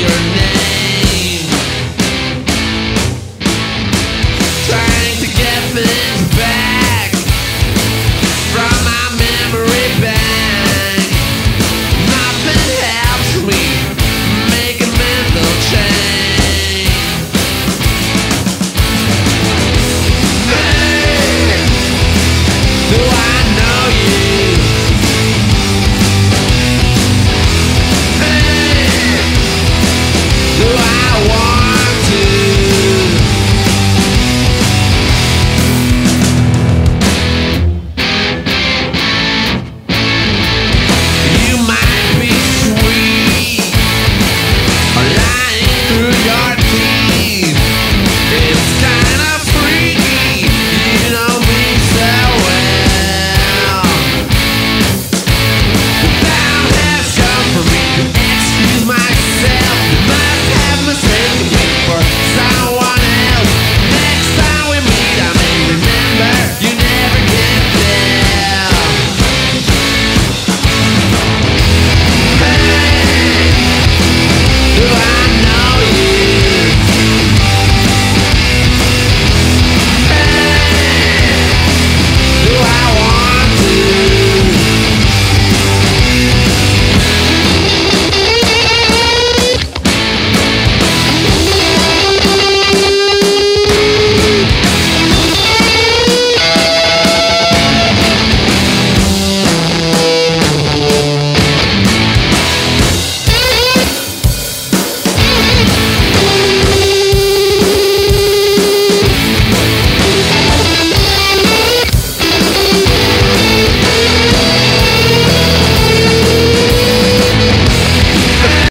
your name.